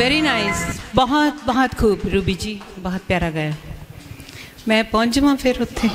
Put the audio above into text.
Very nice बहुत बहुत खूब, रूबी जी। बहुत प्यारा गाया। मैं पहुँच जावा फिर उत्थे